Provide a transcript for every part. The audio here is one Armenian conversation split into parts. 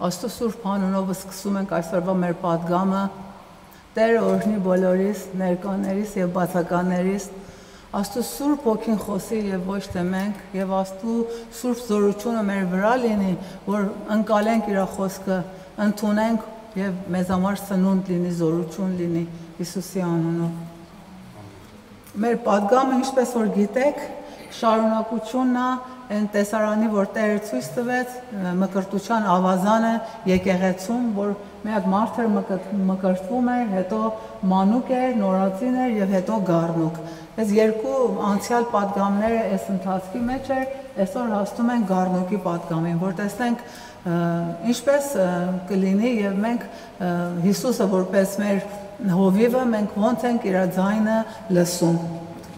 Աստծո Սուրբ անունով սկսում ենք այսօրվա մեր падգամը։ Տեր օրհնի բոլորիս, ներկաներիս եւ բացականերիս։ Աստծո Սուրբ ոգին խոսի եւ ոչ թե մենք, եւ Աստծո Սուրբ զորությունը մեր վրա լինի, որ ընկալենք իր խոսքը, ընդունենք եւ մեզ համար սնունդ լինի, զորություն լինի Հիսուսի անունով։ Մեր падգամը, ինչպես որ գիտեք, շարունակությունն է այն տեսարանի, որ Տերը ցույց տվեց մկրտության ավազանը եկեղեցում, որ միակ մարդը մկրտվում էր, հետո մանուկ էր, նորածին էր եւ հետո գառնուկ։ Այս երկու անցյալ падգամները այս ընթացքի մեջ էր, այսօր հասնում են գառնուկի падգամին, որ տեսնենք ինչպես կլինի եւ մենք Հիսուսը որպես մեր հովիվը մենք ոնց ենք իր ձայնը լսում։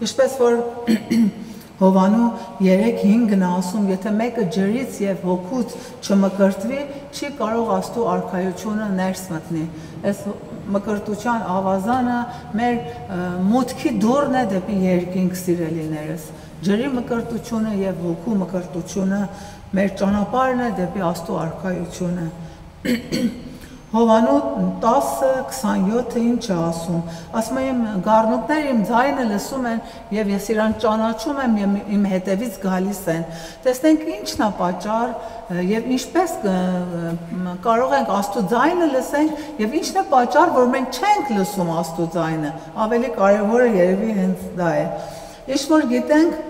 Ինչպես որ Հովանու 3:5-ն ասում, եթե մեկը ջրից եւ հոգուց չմկրտվի, չի կարող աստու արխայությունը ներս մտնի։ Այս մկրտության ավազանը մեր մուտքի դուրն է դեպի երկինք սիրելիներս։ Ջրի մկրտությունը եւ հոգու մկրտությունը մեր ճանապարհն է դեպի աստու արխայությունը։ Հովանու 10:27-ը ինչ է ասում։ Ասում եմ գառնուկները իմ ձայնը լսում են եւ ես իրան ճանաչում եմ եւ իմ հետևից գալիս են։ Տեսնենք ինչն է պատճառ եւ ինչպես կարող ենք Աստծո ձայնը լսենք եւ ինչն է պատճառ, որ մենք չենք լսում Աստծո ձայնը։ Ավելի կարեւորը երևի հենց դա է։ Ինչ որ գիտենք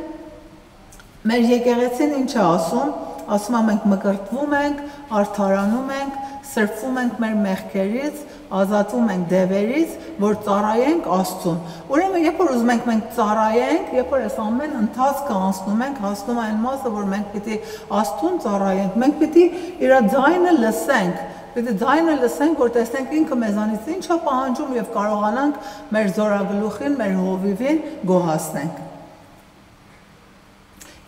մեր եկեղեցին ինչ է ասում, ասում եմ մենք մկրտվում ենք, արդարանում ենք, սրբվում ենք մեր մեղքերից, ազատվում ենք դևերից, որ ծառայենք Աստծուն։ Ուրեմն, երբ որ ուզում ենք մենք ծառայենք, երբ որ այս ամեն ընթացքը անցնում ենք, հասնում այն մասը, որ մենք պիտի Աստծուն ծառայենք, մենք պիտի իր ձայնը լսենք, է ձայնը լսենք, որ տեսնենք ինքը մեզանից ինչ է պահանջում եւ կարողանանք մեր զորագլուխին, մեր հովիվին գոհացնենք։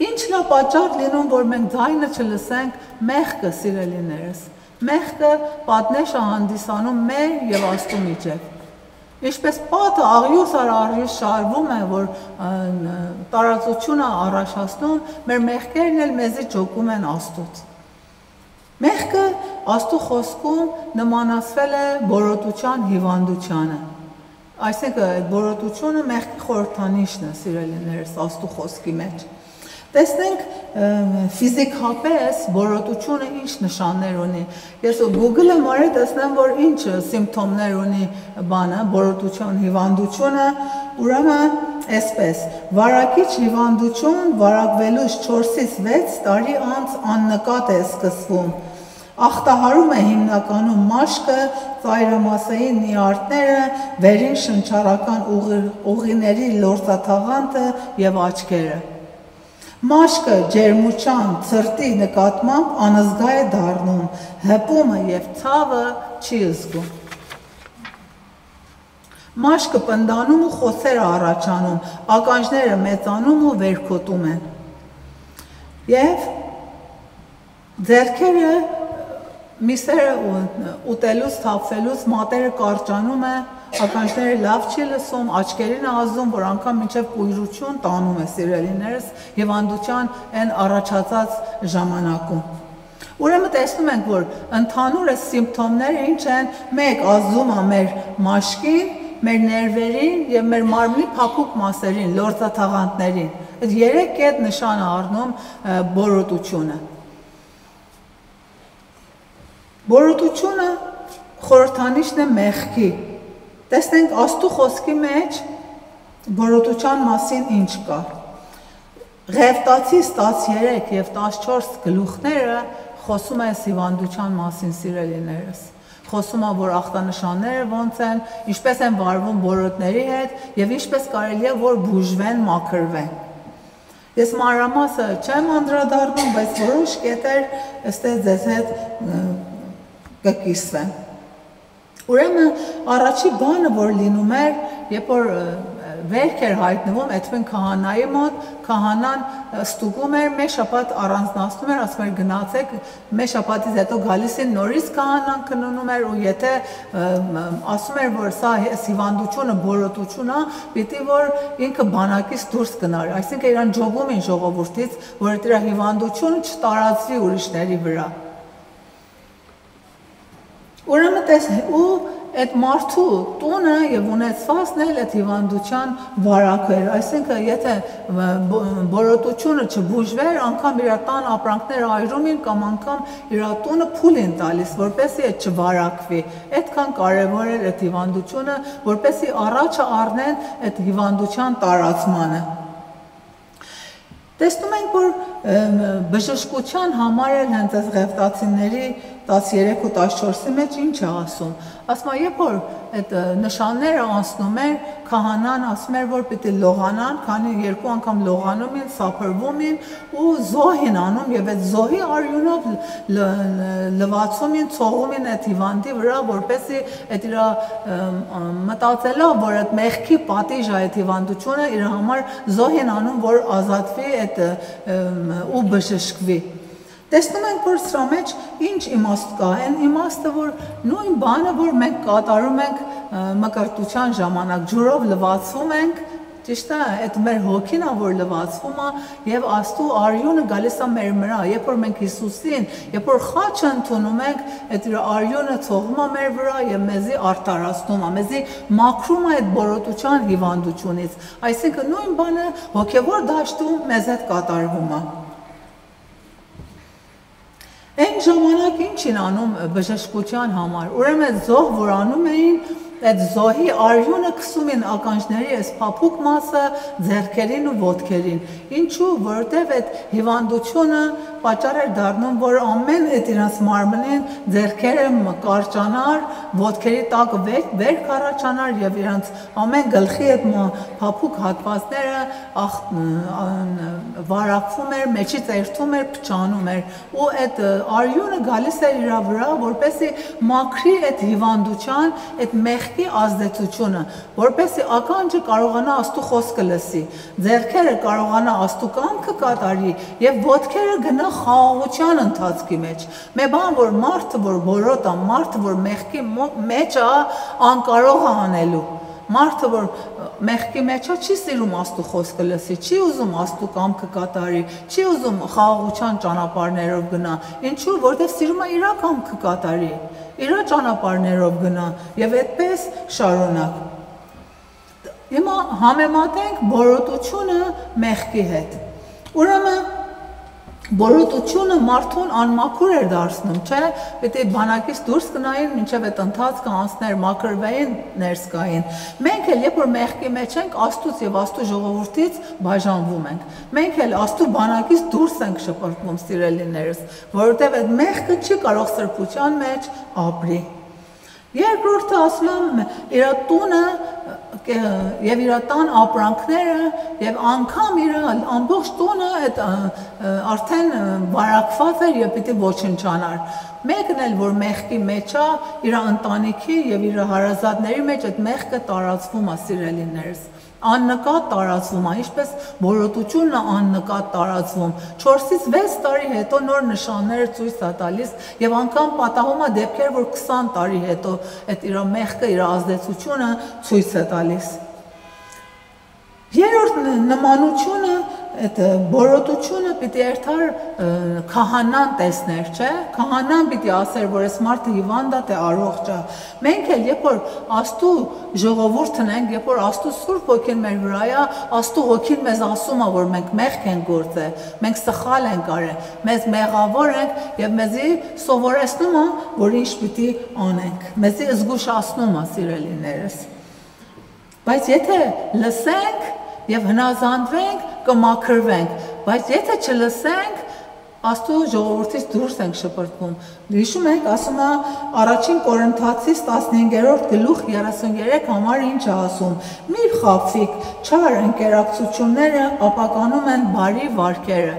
Ինչն է պատճառ լինում, որ մենք ձայնը չլսենք մեղքը սիրելիներս։ Մեղքը պատնեշ հանդիսանում մեր եւ Աստծո միջև։ Ինչպես պատը աղյուս առ աղյուս շարվում է, որ տարածությունը առաջացնում, մեր մեղքերն էլ մեզի ջոկում են Աստծոց։ Մեղքը Աստծո խոսքում նմանացվել է բորոտության հիվանդությանը։ Այսինքն այդ բորոտությունը մեղքի խորհրդանիշն է, սիրելիներս, Աստծո խոսքի մեջ։ Տեսնենք ֆիզիկապես բորոտությունը ինչ նշաններ ունի։ Ես Google-ը մարի տեսնեմ, որ ինչ սիմպտոմներ ունի բանը, բորոտության հիվանդությունը, ուրեմն այսպես, վարակիչ հիվանդություն վարակվելուց 4-ից 6 տարի անց աննկատ է սկսվում։ Ախտահարում է հիմնականում մաշկը, ծայրամասային նիարդները, վերին շնչառական ուղիների լորձաթաղանթը եւ աչքերը։ Մաշկը ջերմության ծրտի նկատմամբ անզգա է դառնում, հպումը եւ ցավը չի զգում։ Մաշկը պնդանում ու խոսեր առաջանում, ականջները մեծանում ու վերքոտում են։ Եվ ձերքերը միսերը ուտելուց, թափվելուց մատերը կարճանում է, ականջները լավ չի լսում, աչքերին ազդում, որ անգամ մինչև կույրություն տանում է սիրելիներս եւ անդության այն առաջացած ժամանակում։ Ուրեմն տեսնում ենք, որ ընդհանուր է սիմպտոմները ինչ են, մեկ ազդում է մեր մաշկին, մեր ներվերին եւ մեր մարմնի փափուկ մասերին, լորձաթաղանթներին։ Այդ երեք կետ նշան առնում բորոտությունը։ Բորոտությունը խորհրդանիշն է մեղքի Տեսնենք Աստու խոսքի մեջ բորոտության մասին ինչ կա։ Ղևտացիս 13 եւ 14 գլուխները խոսում են սիվանդության մասին սիրելիներս։ Խոսում է, որ ախտանշանները ոնց են, ինչպես են վարվում բորոտների հետ եւ ինչպես կարելի է որ բուժվեն, մաքրվեն։ Ես մանրամասը չեմ անդրադառնում, բայց որոշ կետեր ըստ ձեզ հետ կկիսվեն։ Ուրեմն առաջի բանը, որ լինում էր, երբ որ վերք էր հայտնվում Էդվին քահանայի մոտ, քահանան ստուգում էր, մեկ շաբաթ առանձնացնում էր, ասում էր գնացեք, մեկ շաբաթից հետո գալիս են նորից քահանան քննում էր ու եթե ասում էր, որ սա հիվանդությունը, բորոտություն է, պիտի որ ինքը բանակից դուրս գնար, այսինքն իրան ջողում են ժողովրդից, որ դրա հիվանդությունը չտարածվի ուրիշների վրա։ Ուրեմն տես ու այդ մարդու տունը եւ ունեցվածն էլ այդ հիվանդության վարակը էր այսինքն եթե բորոտությունը չբուժվեր անգամ իր տան ապրանքները այրում են կամ անգամ իր տունը փուլ են տալիս որպեսզի այդ չվարակվի այդքան կարեւոր էր այդ հիվանդությունը որպեսզի առաջը առնեն այդ հիվանդության տարածմանը Տեսնում ենք, որ բժշկության համար էլ հենց այս ղևտացիների 13 ու 14-ի մեջ ինչ է ասում։ Ասում է, երբ որ այդ նշանները անցնում են, քահանան ասում էր, որ պիտի լողանան, քանի երկու անգամ լողանում են, սափրվում են ու զոհ են անում եւ այդ զոհի արյունով լվացում են, ցողում են այդ հիվանդի վրա, որպեսզի այդ իր մտածելով, որ այդ մեղքի պատիժ է այդ հիվանդությունը, իր համար զոհ են անում, որ ազատվի այդ ու բժշկվի։ Տեսնում ենք, որ սրա մեջ ինչ իմաստ կա, այն իմաստը, որ նույն բանը, որ մենք կատարում ենք մկրտության ժամանակ, ջուրով լվացվում ենք, ճիշտ է, այդ մեր հոգին է, որ լվացվում է եւ Աստու արյունը գալիս է մեր վրա, երբ որ մենք Հիսուսին, երբ որ խաչը ընդունում ենք, այդ իր արյունը ցողում է մեր վրա եւ մեզի արտարացնում է, մեզի մաքրում է այդ բորոտության հիվանդությունից։ Այսինքն նույն բանը հոգեվոր դաշտում մեզ հետ կատարվում է։ Այն ժամանակ ինչ են անում բժշկության համար։ Ուրեմն զոհ որ անում էին, այդ զոհի արյունը քսում են ականջների այս փափուկ մասը ձեռքերին ու ոտքերին։ Ինչու, որովհետև այդ հիվանդությունը պատճառ էր դառնում, որ ամեն այդ իրաց մարմնին ձեռքերը կարճանար, ոտքերի տակը վեր, վեր կարճանար եւ իրանց ամեն գլխի այդ փափուկ հատվածները վարակվում էր, մեջից երթում էր, փչանում էր ու այդ արյունը գալիս էր իր վրա, որպեսի մաքրի այդ հիվանդության, այդ մեղքի ազդեցությունը, որպեսի ականջը կարողանա աստու խոսքը լսի, ձեռքերը կարողանա աստու կամքը կատարի եւ ոտքերը գնա խաղաղության ընթացքի մեջ։ Մե բան որ մարդը որ բորոտ է, մարդը որ մեղքի մեջ է, անկարող է անելու։ Մարդը որ մեղքի մեջ է, չի սիրում աստու խոսքը լսի, չի ուզում աստու կամքը կատարի, չի ուզում խաղաղության ճանապարհներով գնա։ Ինչու՞, որտեղ սիրում է իր կամքը կատարի, իր ճանապարհներով գնա եւ այդպես շարունակ։ Հիմա համեմատենք բորոտությունը մեղքի հետ։ Ուրեմն Բոլոտությունը մարդուն անմաքուր էր դարձնում, չէ՞։ Պետք է բանակից դուրս գնային, մինչև այդ ընթացքը անցներ մաքրվեին, ներս գային։ Մենք էլ երբ որ մեղքի մեջ ենք, Աստուց եւ Աստու ժողովրդից բաժանվում ենք։ Մենք էլ Աստու բանակից դուրս ենք շփոթվում, սիրելիներս, որովհետեւ այդ մեղքը չի կարող սրբության մեջ ապրի։ Երկրորդը ասում եմ, իր տունը եւ իր տան ապրանքները եւ անգամ իր ամբողջ տունը այդ արդեն բարակված էր եւ պիտի ոչնչանար մեկն էլ որ մեղքի մեջ է իր ընտանիքի եւ իր հարազատների մեջ այդ մեղքը տարածվում է սիրելիներս աննկատ տարածվում է, ինչպես բորոտությունն է աննկատ տարածվում։ 4-ից 6 տարի հետո նոր նշաններ ցույց է տալիս եւ անգամ պատահում է դեպքեր, որ 20 տարի հետո այդ իր մեղքը, իր ազդեցությունը ցույց է տալիս։ Երրորդ նմանությունը այդ բորոտությունը պիտի երթար քահանան տեսներ, չէ՞։ Քահանան պիտի ասեր, որ այս մարդը հիվանդ է, առողջ է։ Մենք էլ երբ որ Աստու ժողովուրդն ենք, երբ որ Աստու Սուրբ Հոգին մեր վրա է, Աստու Հոգին մեզ ասում է, որ մենք մեղք ենք գործել, մենք սխալ ենք արել, մեզ մեղավոր ենք եւ մեզի սովորեցնում է, որ ինչ պիտի անենք։ Մեզի զգուշացնում է, սիրելիներս։ Բայց եթե լսենք եւ հնազանդվենք, կմաքրվենք, բայց եթե չլսենք, Աստծո ժողովրդից դուրս ենք շպրտվում։ Հիշում եք, ասում է առաջին Կորինթացիս 15-րդ գլուխ 33 համար ինչ է ասում։ Մի խափվիկ, չար ընկերակցությունները ապականում են բարի վարկերը։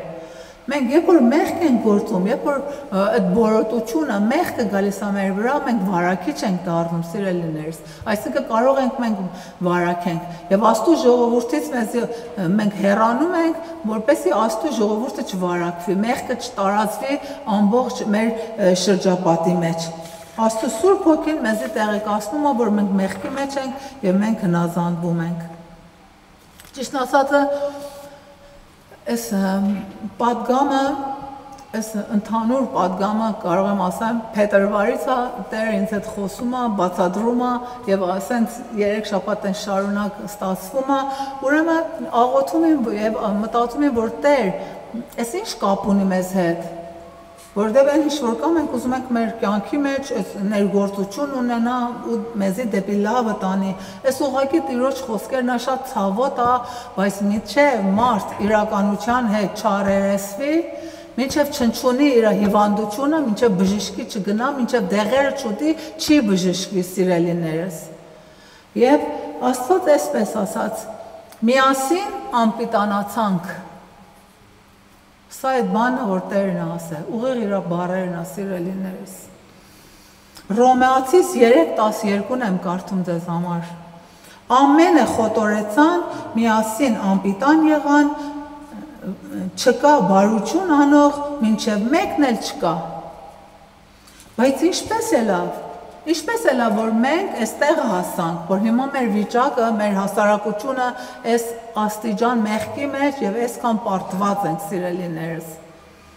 Մենք երբ որ մեղք ենք գործում, երբ որ այդ բորոտությունը մեղքը գալիս է մեր վրա, մենք վարակիչ ենք դառնում, սիրելիներս։ Այսինքն կարող ենք մենք վարակենք եւ Աստու ժողովրդից մեզ մենք հեռանում ենք, որպեսզի Աստու ժողովուրդը չվարակվի, մեղքը չտարածվի ամբողջ մեր շրջապատի մեջ։ Աստծո Սուրբ Հոգին մեզի տեղեկացնում է, որ մենք մեղքի մեջ ենք եւ մենք հնազանդվում ենք։ Ճիշտ ասածը, Այս падգամը, այս ընդհանուր падգամը կարող եմ ասեմ փետրվարից է դեր ինձ այդ խոսումը, բացադրումը եւ ասենց երեք շաբաթ են շարունակ ստացվում է, ուրեմն աղոթում եմ եւ մտածում եմ որ Տեր, այս ինչ կապ ունի մեզ հետ որովհետև այն ինչ որ կա մենք ուզում ենք մեր կյանքի մեջ այս ներգործություն ունենա ու մեզի դեպի լավը տանի այս ուղակի տիրոջ խոսքերն է շատ ցավոտ է բայց մի չէ մարդ իրականության հետ չարերեսվի Մինչև չնչունի իր հիվանդությունը, մինչև բժշկի չգնա, մինչև դեղերը չուտի, չի բժշկվի սիրելիներս։ Եվ Աստված էսպես ասաց. միասին անպիտանացանք։ Սա այդ բանը, որ Տերն ասել, ուղիղ իր բառերն է սիրելիներս։ Ռոմեացիս 3:12-ն եմ կարդում ձեզ համար։ Ամենը խոտորեցան, միասին անպիտան եղան, չկա բարություն անող, մինչև մեկն էլ չկա։ Բայց ինչպես է լավ։ Ինչպես է լավ, որ մենք այստեղ հասանք, որ հիմա մեր վիճակը, մեր հասարակությունը այս աստիճան մեղքի մեջ եւ այսքան պարտված ենք սիրելիներս։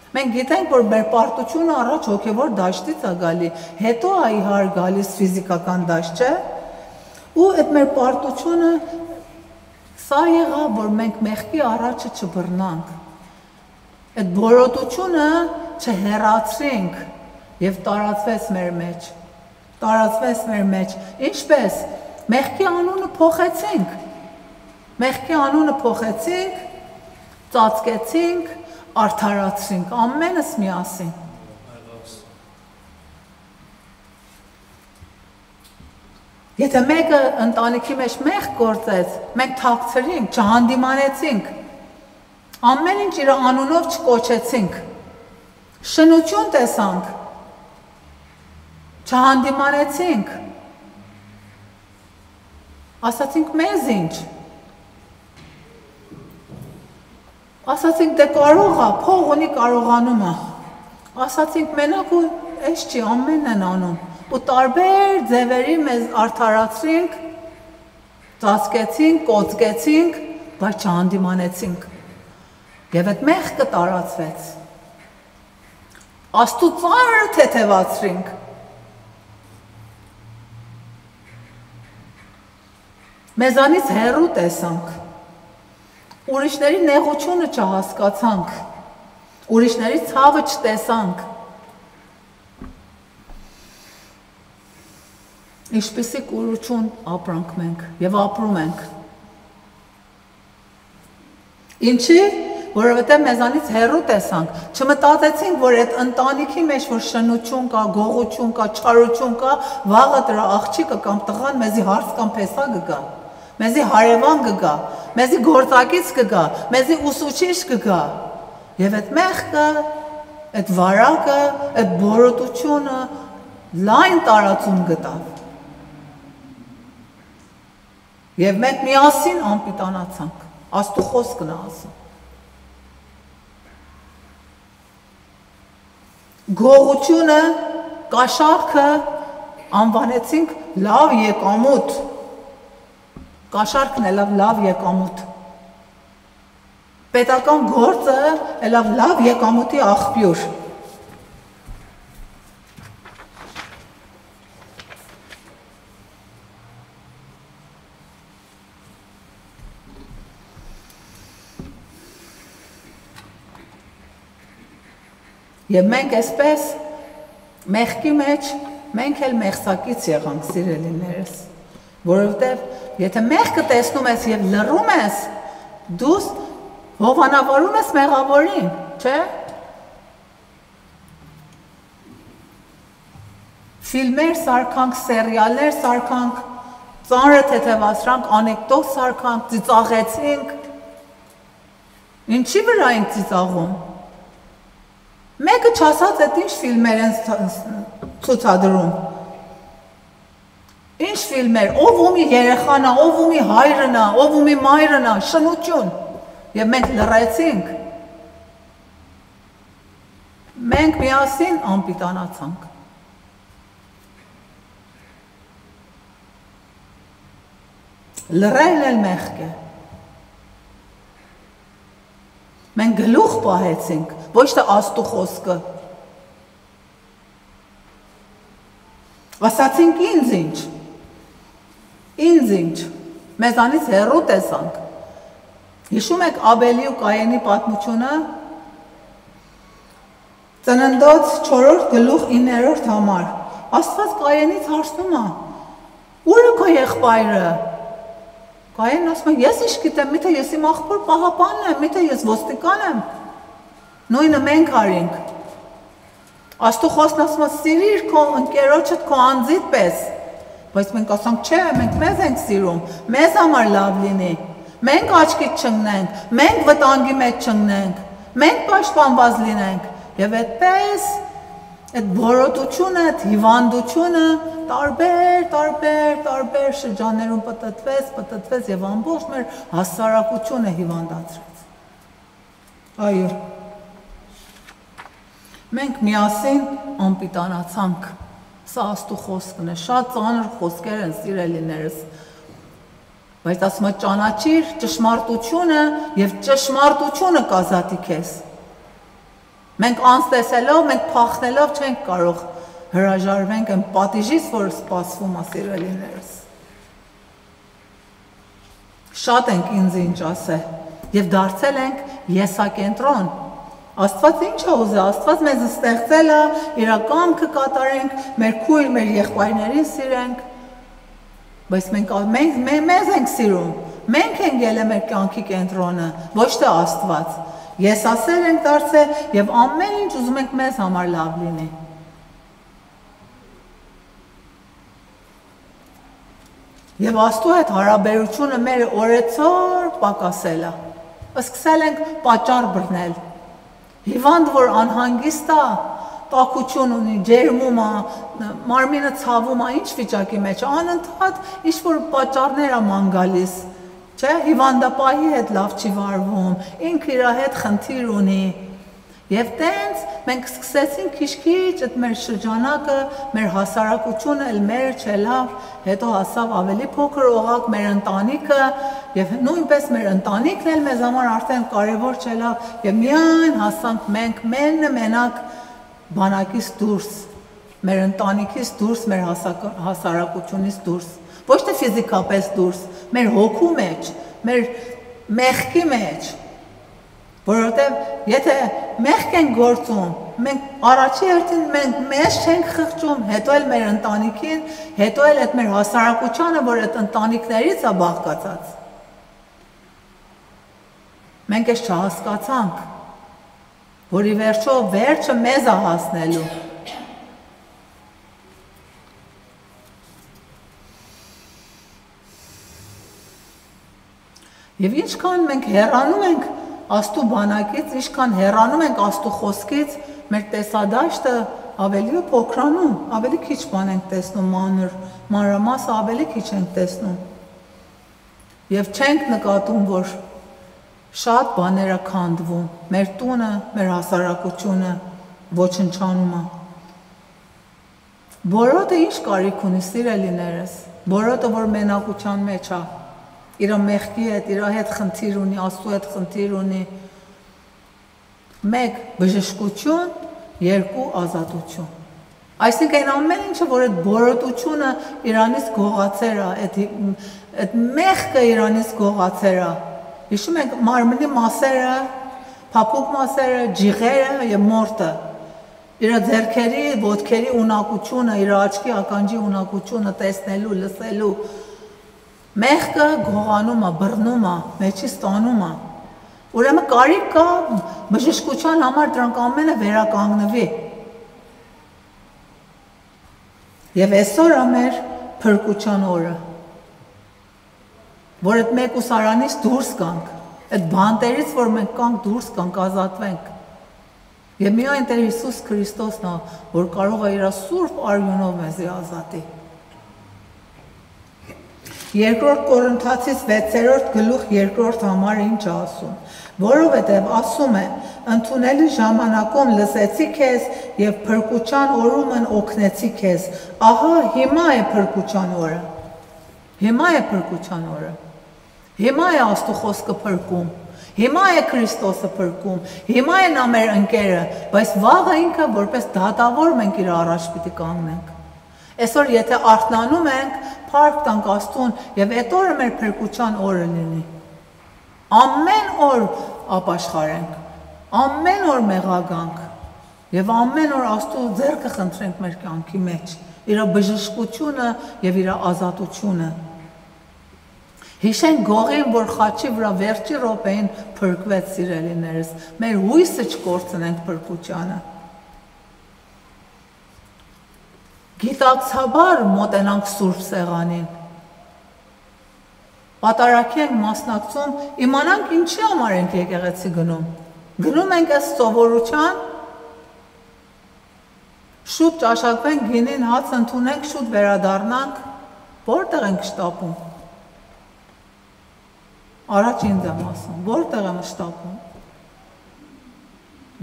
Մենք գիտենք, որ մեր պարտությունը առաջ հոգևոր դաշտից է գալի, հետո է իհար գալիս ֆիզիկական դաշտ, չէ՞։ Ու այդ մեր պարտությունը Սա եղավ, որ մենք մեղքի առաջը չբռնանք։ Այդ բորոտությունը չհեռացրինք եւ տարածվեց մեր մեջ։ Տարածվեց մեր մեջ։ Ինչպես մեղքի անունը փոխեցինք։ Մեղքի անունը փոխեցինք, ծածկեցինք, արդարացրինք ամենս միասին։ Եթե մեկը ընտանիքի մեջ մեղ գործեց, մենք թաքցրինք, չհանդիմանեցինք։ Ամեն ինչ իր անունով չկոչեցինք։ Շնություն տեսանք։ Չհանդիմանեցինք։ Ասացինք մեզ ինչ։ Ասացինք դե կարող է, փող ունի կարողանում է։ Ասացինք մենակ ու այս չի ամենն են անում ու տարբեր ձևերի մեզ արդարացրինք, ծածկեցինք, կոծկեցինք, բայց չհանդիմանեցինք։ Եվ այդ մեղքը տարածվեց։ Աստուծարը թեթևացրինք։ Մեզանից հեռու տեսանք։ Ուրիշների նեղությունը չհասկացանք։ Ուրիշների ցավը չտեսանք։ Ինչպեսի կուրություն ապրանք մենք եւ ապրում ենք։ Ինչի, որովհետեւ մեզանից հեռու տեսանք, չմտածեցինք, որ այդ ընտանիքի մեջ որ շնություն կա, գողություն կա, չարություն կա, վաղը դրա աղջիկը կամ տղան մեզի հարց կամ փեսա կգա, մեզի հարևան կգա, մեզի գործակից կգա, մեզի ուսուցիչ կգա։ Եվ այդ մեղքը, այդ վարակը, այդ բորոտությունը լայն տարածում գտավ։ Եվ մենք միասին անպիտանացանք։ Աստու խոսքն է ասում։ Գողությունը, կաշառքը անվանեցինք լավ եկամուտ։ Կաշառքն է լավ լավ եկամուտ։ Պետական գործը լավ լավ եկամուտի աղբյուր։ Եվ մենք այսպես մեղքի մեջ մենք էլ մեղսակից եղանք սիրելիներս, որովհետև եթե մեղքը տեսնում ես եւ լռում ես, դուս հովանավորում ես մեղավորին, չէ՞։ Ֆիլմեր սարքանք, սերիալներ սարքանք, ծանրը թեթևացրանք, անեկդոտ սարքանք, ծիծաղեցինք։ Ինչի վրա ենք ծիծաղում։ Մեկը չասած այդ ինչ ֆիլմեր են ցուցադրում։ Ինչ ֆիլմեր, ով ումի երեխան է, ով ումի հայրն է, ով ումի մայրն է, շնություն։ Եվ մենք լռեցինք։ Մենք միասին անպիտանացանք։ Լռել էլ մեղք է։ Մենք գլուխ պահեցինք, ոչ թե Աստու խոսքը։ Ասացինք ինձ ինչ։ Ինձ ինչ։ Մեզանից հեռու տեսանք։ Հիշում եք Աբելի ու Կայենի պատմությունը։ Ծննդոց 4-րդ գլուխ 9-րդ համար։ Աստված Կայենից հարցնում է. Ո՞ւր է քո եղբայրը։ Կայենն ասում է. Ես ինչ գիտեմ, միթե ես իմ աղբոր պահապանն եմ, միթե ես ոստիկան եմ։ Նույնը մենք արինք։ Աստու խոսքն ասում է. «Սիրիր քո ընկերոջդ քո անձիդ պես»։ Բայց մենք ասանք, չէ, մենք մեզ ենք սիրում, մեզ համար լավ լինի։ Մենք աչքից չընկնենք, մենք վտանգի մեջ չընկնենք, մենք պաշտպանված լինենք։ Եվ այդպես այդ բորոտությունը, այդ հիվանդությունը տարբեր, տարբեր, տարբեր շրջաններում պատտվեց, պատտվեց եւ ամբողջ մեր հասարակությունը հիվանդացրեց։ Այո։ Մենք միասին անպիտանացանք։ Սա աստու խոսքն է, շատ ծանր խոսքեր են սիրելիներս։ Բայց ասում է ճանաչիր ճշմարտությունը եւ ճշմարտությունը կազատի քեզ։ Մենք անստեսելով, մենք փախնելով չենք կարող հրաժարվենք այն պատիժից, որ սպասվում է սիրելիներս։ Շատ ենք ինձ ինչ ասել եւ դարձել ենք եսակենտրոն Աստված ինչ է ուզել, Աստված մեզ ստեղծել է, իր կամքը կատարենք, մեր քույր, մեր եղբայրներին սիրենք, Բայց մենք մենք մեզ ենք սիրում։ Մենք ենք ելը մեր կյանքի կենտրոնը, ոչ թե Աստված։ Ես ասել ենք դարձել եւ ամեն ինչ ուզում ենք մեզ համար լավ լինի։ Եվ Աստծո հետ հարաբերությունը մեր օրեցօր պակասել է։ Սկսել ենք պատճառ բռնել։ Հիվանդ որ անհանգիստ է, տակություն ունի, ջերմում է, մարմինը ցավում է, ինչ վիճակի մեջ, անընդհատ ինչ որ պատճառներ է ման գալիս, չէ, հիվանդապահի հետ լավ չի վարվում, ինքը իր հետ խնդիր ունի։ Եվ տենց մենք սկսեցինք քիչ-քիչ այդ մեր շրջանակը, մեր հասարակությունը էլ մեր չելավ, հետո հասավ ավելի փոքր օղակ մեր ընտանիքը եւ նույնպես մեր ընտանիքն էլ մեզ համար արդեն կարեւոր չելավ եւ միայն հասանք մենք մենը մենակ բանակից դուրս, մեր ընտանիքից դուրս, մեր հասարակությունից դուրս, ոչ թե ֆիզիկապես դուրս, մեր հոգու մեջ, մեր մեղքի մեջ, որովհետև եթե մեղք են գործում, մենք առաջի հերթին մենք մեզ չենք խղճում, հետո էլ մեր ընտանիքին, հետո էլ այդ մեր հասարակությանը, որ այդ ընտանիքներից է բաղկացած։ Մենք էս չհասկացանք, որի վերջո վերջը մեզ է հասնելու։ Եվ ինչքան մենք հեռանում ենք աստու բանակից, ինչքան հեռանում ենք աստու խոսքից, մեր տեսադաշտը ավելի ու փոքրանում, ավելի քիչ բան ենք տեսնում մանր, մանրամասը ավելի քիչ ենք տեսնում։ Եվ չենք նկատում, որ Շատ բաներ է քանդվում, մեր տունը, մեր հասարակությունը ոչնչանում է։ Բոլորը ինչ կարիք ունի սիրելիներս, բոլորը որ մենակության մեջ է, իր մեղքի հետ, իր հետ խնդիր ունի, Աստծո հետ խնդիր ունի։ Մեկ բժշկություն, երկու ազատություն։ Այսինքն ամեն ինչը, որ այդ բորոտությունը Իրանից գողացեր է, այդ այդ մեղքը Իրանից գողացեր է, Հիշում եք մարմնի մասերը, փափուկ մասերը, ջիղերը եւ մորտը։ Իր ձեռքերի, ոտքերի ունակությունը, իր աչքի ականջի ունակությունը տեսնելու, լսելու մեղքը գողանում է, բռնում է, մեջի ստանում է։ Ուրեմն կարիք կա բժշկության համար դրանք ամենը վերականգնվի։ Եվ այսօր է մեր փրկության օրը որ այդ մեկ ուսարանից դուրս գանք, այդ բանտերից, որ մենք կանք դուրս կանք, ազատվենք։ Եվ միայն Տեր Հիսուս Քրիստոսն է, որ կարող է իր սուրբ արյունով մեզ ազատի։ Երկրորդ Կորինթացից 6-րդ գլուխ 2-րդ համար ինչ ասում, որովհետև ասում է. ընդունելի ժամանակում լսեցի քեզ եւ փրկության օրումն օգնեցի քեզ։ Ահա հիմա է փրկության օրը։ Հիմա է փրկության օրը։ Հիմա է Աստու խոսքը փրկում։ Հիմա է Քրիստոսը փրկում, հիմա է նա մեր ընկերը, բայց վաղը ինքը որպես դատավոր մենք իր առաջ պիտի կանգնենք։ Այսօր եթե արթնանում ենք, փառք տանք Աստծուն եւ այդ օրը մեր փրկության օրը լինի։ Ամեն օր ապաշխարենք, ամեն օր մեղագանք եւ ամեն օր Աստծո ձեռքը խնդրենք մեր կյանքի մեջ, իր բժշկությունը եւ իր ազատությունը։ Հիշեն գողին, որ խաչի վրա վերջի րոպեին փրկվեց սիրելիներս։ Մեր հույսը չկորցնենք փրկությանը։ Գիտակցաբար մոտենանք Սուրբ Սեղանին։ Պատարակի ենք մասնակցում, իմանանք ինչի համար ենք եկեղեցի գնում։ Գնում ենք այս սովորության, շուտ ճաշակվենք, գինին հաց ընդունենք, շուտ վերադառնանք, որտեղ ենք շտապում։ Առաջ ինձ եմ ասում, որտեղ եմ շտապում։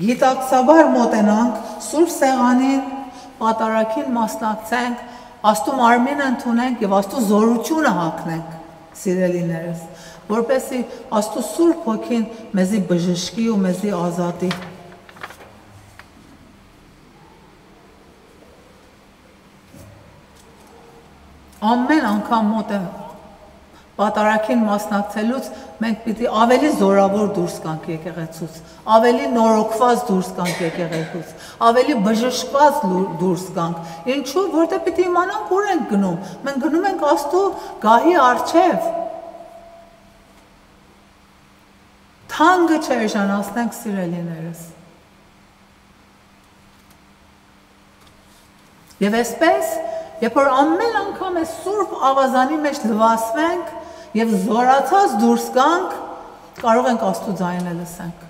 Գիտակցաբար մոտենանք Սուրբ Սեղանին, պատարակին մասնակցենք, Աստու մարմին ընդունենք եւ Աստու զորությունը հագնենք, սիրելիներս, որպեսի Աստու Սուրբ Հոգին մեզի բժշկի ու մեզի ազատի։ Ամեն անգամ մոտ է պատարակին մասնակցելուց մենք պիտի ավելի զորավոր դուրս գանք եկեղեցուց, ավելի նորոգված դուրս գանք եկեղեցուց, ավելի բժշկված դուրս գանք։ Ինչու՞, որտեղ պիտի իմանանք ուր ենք գնում։ Մենք գնում ենք Աստծո գահի առջև։ Թանկը չեժանացնենք սիրելիներս։ Եվ այսպես, երբ որ ամեն անգամ է սուրբ ավազանի մեջ լվասվենք, եւ զորացած դուրս գանք, կարող ենք Աստծո ձայնը լսենք։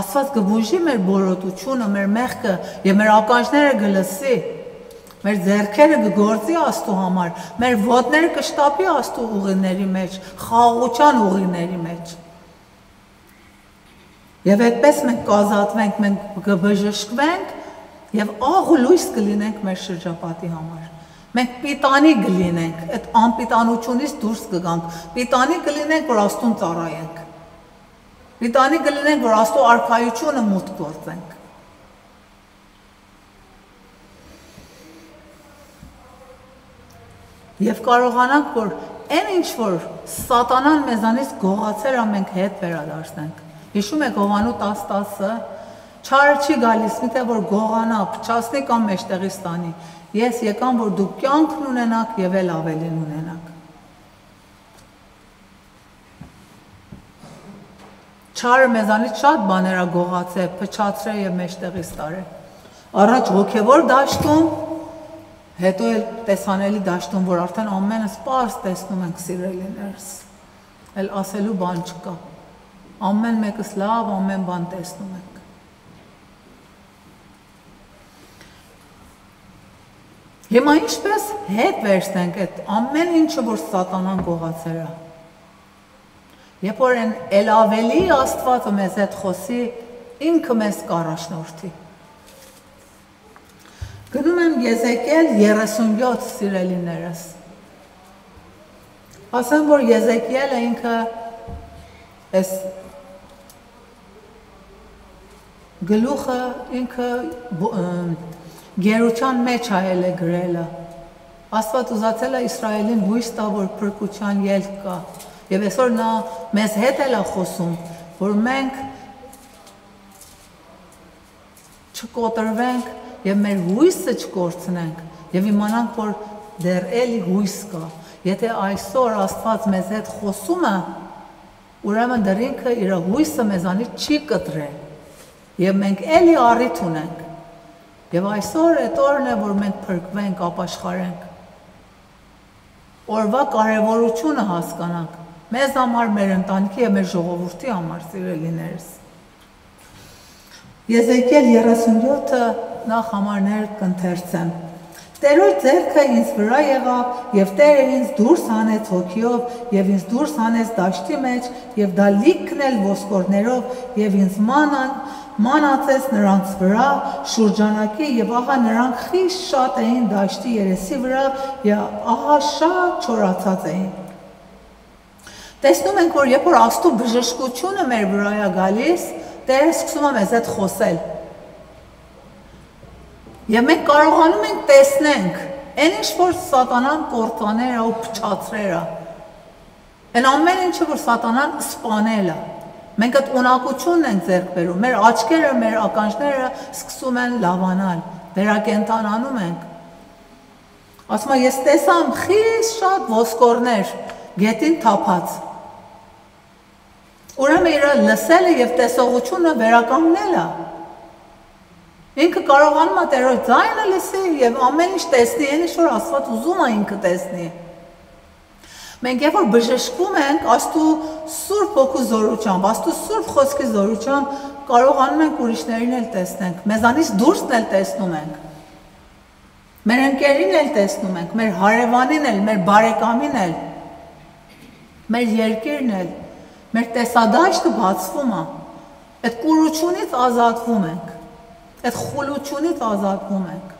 Աստված կբուժի մեր բորոտությունը, մեր մեղքը եւ մեր ականջները կլսի։ Մեր ձեռքերը կգործի Աստծո համար, մեր ոտները կշտապի Աստծո ուղիների մեջ, խաղաղության ուղիների մեջ։ Եվ այդպես մենք կազատվենք, մենք կբժշկվենք եւ աղ ու լույս կլինենք մեր շրջապատի համար։ Մենք պիտանի կլինենք, այդ անպիտանությունից դուրս կգանք։ Պիտանի կլինենք, որ Աստուն ծառայենք։ Պիտանի կլինենք, որ Աստու արքայությունը մուտք գործենք։ Եվ կարողանանք, որ այն ինչ որ սատանան մեզանից գողացել ա մենք հետ վերադարձնենք։ Հիշում եք Հովանու 10:10-ը, չարը չի գալիս, միթե որ գողանա, փչացնի կամ մեջտեղի ստանի։ Ես եկամ, որ դուք կյանքն ունենաք եւ էլ ավելին ունենաք։ Չարը մեզանից շատ բաներ ա գողացել, փչացրել եւ մեջտեղից տարել։ Առաջ ողքեվոր դաշտում, հետո էլ տեսանելի դաշտում, որ արդեն ամենը սպարս տեսնում ենք սիրելիներս։ Էլ ասելու բան չկա։ Ամեն մեկս լավ, ամեն բան տեսնում ենք։ Հիմա ինչպես հետ վերցնենք այդ ամեն ինչը, որ սատանան գողացել է։ Երբ որ են ել ավելի Աստվածը մեզ հետ խոսի, ինքը մեզ կառաջնորդի։ Գնում եմ Եզեկիել 37 սիրելիներս։ Ասեմ, որ Եզեկիելը ինքը այս գլուխը ինքը գերության մեջ հայել է գրելը։ Աստված ուզացել է Իսրայելին հույս տա, որ փրկության ելք կա։ Եվ այսօր նա մեզ հետ էլ է խոսում, որ մենք չկոտրվենք եւ մեր հույսը չկորցնենք եւ իմանանք, որ դեռ էլի հույս կա։ Եթե այսօր Աստված մեզ հետ խոսում է, ուրեմն դեռ ինքը իր հույսը մեզանից չի կտրել։ Եվ մենք էլի առիթ ունենք Եվ այսօր այդ օրն է, որ մենք փրկվենք, ապաշխարենք։ Օրվա կարևորությունը հասկանանք։ Մեզ համար, մեր ընտանիքի եւ մեր ժողովրդի համար, սիրելիներս։ Եզեկիել 37-ը նախ համարներ կընթերցեմ։ Տերոջ ձեռքը ինձ վրա եղավ եւ Տերը ինձ դուրս հանեց հոգիով եւ ինձ դուրս հանեց դաշտի մեջ եւ դա լիքն էլ ոսկորներով եւ ինձ մանան մանացեց նրանց վրա շուրջանակի եւ ահա նրանք խիստ շատ էին դաշտի երեսի վրա եւ ահա շատ չորացած էին Տեսնում ենք, որ երբ որ Աստու բժշկությունը մեր վրա է գալիս, Տերը սկսում է մեզ հետ խոսել։ Եվ մենք կարողանում ենք տեսնենք այն ինչ որ սատանան կորտաներ ու փչացրեր է։ Այն ամեն ինչը որ սատանան սպանել է։ Մենք այդ ունակությունն ենք ձեռք բերում։ Մեր աչքերը, մեր ականջները սկսում են լավանալ, վերակենթանանում ենք։ Ասում եմ, ես տեսամ խիստ շատ ոսկորներ գետին թափած Ուրեմն իր լսելը եւ տեսողությունը վերականգնել է։ Ինքը կարողանում է Տերոջ ձայնը լսի եւ ամեն ինչ տեսնի, այն ինչ որ Աստված ուզում է ինքը տեսնի։ Մենք երբ որ բժշկվում ենք Աստու Սուրբ Հոգու զորությամբ, Աստու Սուրբ Խոսքի զորությամբ կարողանում ենք ուրիշներին էլ տեսնենք, մեզանից դուրսն էլ տեսնում ենք։ Մեր ընկերին էլ տեսնում ենք, մեր հարևանին էլ, մեր բարեկամին էլ, մեր երկիրն էլ, Մեր տեսադաշտը բացվում է։ Այդ կուրությունից ազատվում ենք։ Այդ խուլությունից ազատվում ենք։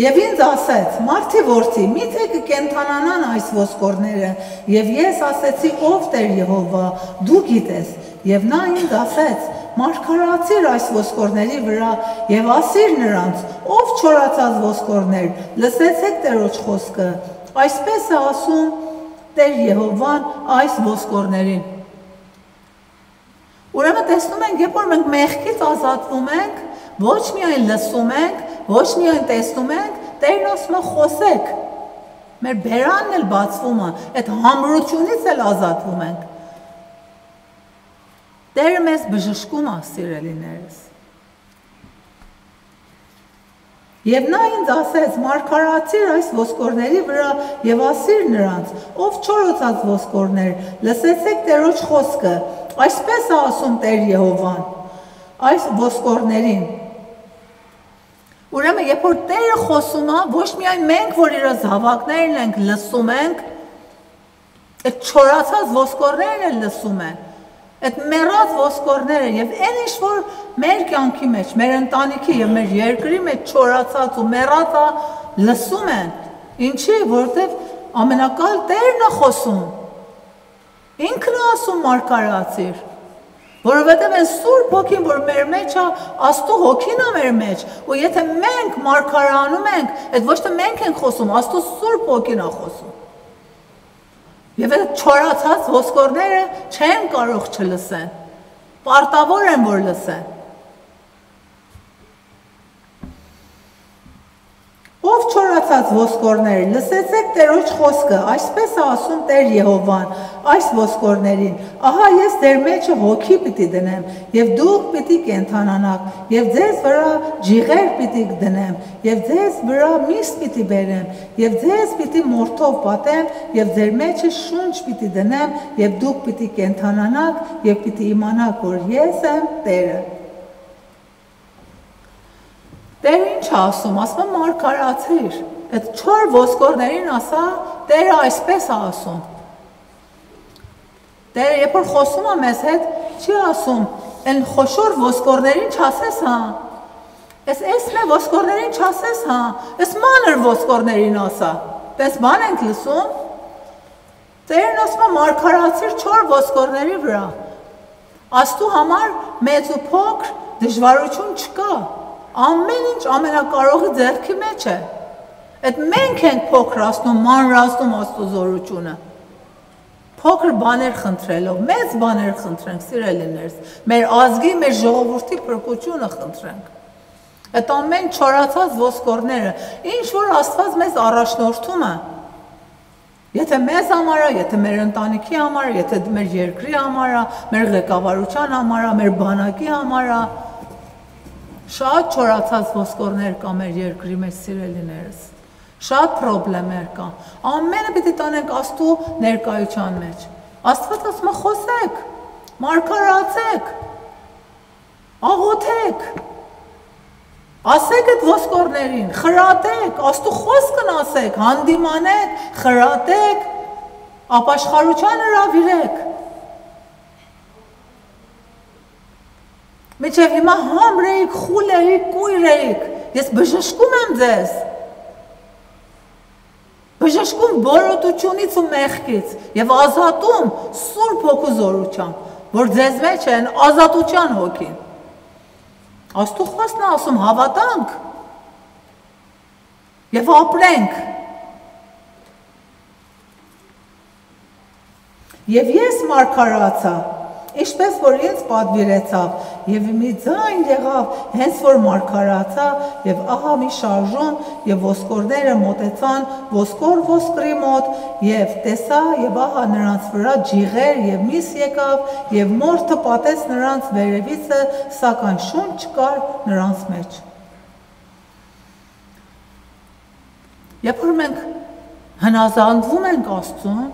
Եվ ինձ ասեց. «Մարդի որդի, միթե կկենթանանան այս ոսկորները»։ Եվ ես ասեցի. «Ով Տեր Եհովա, դու գիտես»։ Եվ նա ինձ ասեց. «Մարգարացիր այս ոսկորների վրա եւ ասիր նրանց. ով չորացած ոսկորներ, լսեցեք Տերոջ խոսքը»։ Այսպես է ասում Տեր Եհովան այս ոսկորներին։ Ուրեմն տեսնում ենք, երբ որ մենք մեղքից ազատվում ենք, ոչ միայն լսում ենք, ոչ միայն տեսնում ենք, Տերն ասում է խոսեք։ Մեր բերանն էլ բացվում է, այդ համրությունից էլ ազատվում ենք։ Տերը մեզ բժշկում է, սիրելիներս։ Եվ նա ինձ ասեց. «Մարգարացիր այս ոսկորների վրա եւ ասիր նրանց. ով չորոցած ոսկորներ, լսեցեք Տերոջ խոսքը։ Այսպես է ասում Տեր Եհովան. այս ոսկորներին Ուրեմն երբ որ Տերը խոսում է, ոչ միայն մենք, որ իր զավակներն ենք, լսում ենք, այդ չորացած ոսկորներն էլ լսում են այդ մեռած ոսկորները եւ այն ինչ որ մեր կյանքի մեջ, մեր ընտանիքի եւ մեր երկրի մեջ չորացած ու մեռածա լսում են։ Ինչի, որովհետեւ ամենակալ Տերն է խոսում։ Ինքն է ասում մարգարացիր։ Որովհետև այն Սուրբ Հոգին, որ մեր մեջ է, Աստու Հոգին է մեր մեջ, ու եթե մենք մարգարանում ենք, այդ ոչ թե մենք ենք խոսում, Աստու Սուրբ Հոգին է խոսում։ Եվ այդ չորացած ոսկորները չեն կարող չլսեն։ Պարտավոր են որ լսեն։ Ով չորացած ոսկորներ, լսեցեք Տերոջ խոսքը, այսպես է ասում Տեր Եհովան, այս ոսկորներին, ահա ես դեր մեջը հոգի պիտի դնեմ, եւ դուք պիտի կենթանանաք, եւ ձեզ վրա ջիղեր պիտի դնեմ, եւ ձեզ վրա միս պիտի բերեմ, եւ ձեզ պիտի մորթով պատեմ, եւ ձեր մեջը շունչ պիտի դնեմ, եւ դուք պիտի կենթանանաք, եւ պիտի իմանաք, որ ես եմ Տերը։ Տերը ինչ ասում, ասում է մարգարացիր։ Այդ չոր ոսկորներին ասա, Տերը այսպես ասում։ Տերը երբ որ խոսում է մեզ հետ, չի ասում, այն խոշոր ոսկորներին չասես, հա։ Էս էսն է ոսկորներին չասես, հա։ Էս մանր ոսկորներին ասա։ Պես բան ենք լսում։ Տերն ասում է մարգարացիր չոր ոսկորների վրա։ Աստու համար մեծ ու փոքր դժվարություն չկա։ Ամեն ինչ ամենակարողի ձեռքի մեջ է։ Այդ մենք ենք փոքրացնում, մանրացնում Աստծո զորությունը։ Փոքր բաներ խնդրելով, մեծ բաներ խնդրենք, սիրելիներս, մեր ազգի, մեր ժողովրդի փրկությունը խնդրենք։ Այդ ամեն չորացած ոսկորները, ինչ որ Աստված մեզ առաջնորդում է, Եթե մեզ համար եթե մեր ընտանիքի համար եթե մեր երկրի համար մեր ղեկավարության համար մեր բանակի համար է, Շատ չորացած ոսկորներ կա մեր երկրի մեջ սիրելիներս։ Շատ խնդիրներ կա։ Ամենը պիտի տանենք Աստու ներկայության մեջ։ Աստված ասում է խոսեք, մարգարացեք, աղոթեք, ասեք այդ ոսկորներին, խրատեք, Աստու խոսքն ասեք, հանդիմանեք, խրատեք, ապաշխարության հրավիրեք Միջև հիմա համր էիք, խուլ էիք, կույր էիք, ես բժշկում եմ ձեզ։ բժշկում բորոտությունից ու մեղքից եւ ազատում Սուրբ Հոգու զորությամբ, որ ձեզ մեջ են ազատության հոգին։ Աստու խոսքն ասում հավատանք եւ ապրենք Եվ ես մարգարացա, ինչպես որ ինձ պատվիրեցավ եւ մի ձայն եղավ հենց որ մարգարացա եւ ահա մի շարժում եւ ոսկորները մոտեցան ոսկոր ոսկրի մոտ եւ տեսա եւ ահա նրանց վրա ջիղեր եւ միս եկավ եւ մորթը պատեց նրանց վերևիցը սակայն շունչ չկար նրանց մեջ Երբ որ մենք հնազանդվում ենք Աստծուն,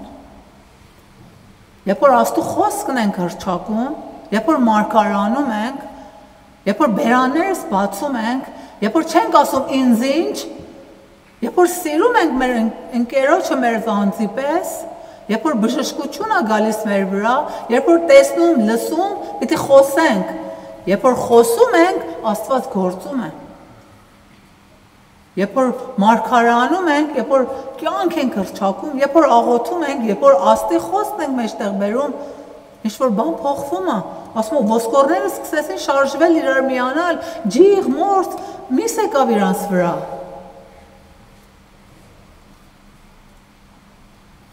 Երբ որ Աստու խոսքն ենք հրճակում, երբ որ մարգարանում ենք, երբ որ բերաններս բացում ենք, երբ որ չենք ասում ինձ ինչ, երբ որ սիրում ենք մեր ընկերոջը մեր զանձի պես, երբ որ բժշկություն է գալիս մեր վրա, երբ որ տեսնում, լսում, պիտի խոսենք, երբ որ խոսում ենք, Աստված գործում է։ Երբ որ մարգարանում ենք, երբ որ կյանք ենք հրճակում, երբ որ աղոթում ենք, երբ որ աստի խոսքն ենք մեջտեղ բերում, ինչ որ բան փոխվում է, ասում եմ ոսկորները սկսեցին շարժվել իրար միանալ, ջիղ, մորթ, միս եկավ իրանց վրա։